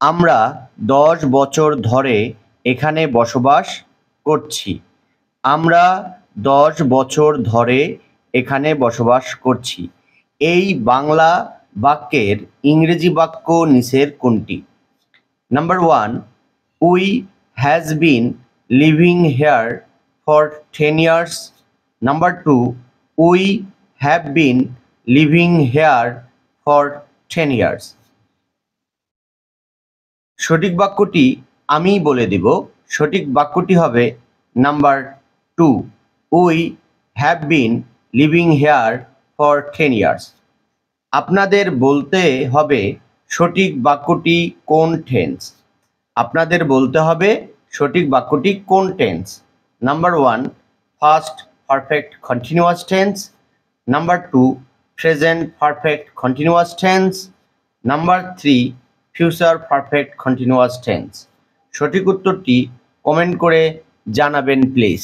আমরা দশ বছর ধরে এখানে বসবাস করছি। আমরা দশ বছর ধরে এখানে বসবাস করছি। এই বাংলা বাক্যের ইংরেজি বাক্য নিচের কোনটি? Number one we has been living here for ten years. Number two we have been living here for ten years. সঠিক বাক্যটি আমি বলে দেব। সঠিক বাক্যটি হবে number two. We have been living here for ten years আপনাদের বলতে হবে সঠিক বাক্যটি কোন টেন্স আপনাদের বলতে হবে সঠিক বাক্যটি কোন tense number one, first perfect continuous tense. Number two, present perfect continuous tense. Number three future perfect continuous tense সঠিক উত্তরটি কমেন্ট করে জানাবেন প্লিজ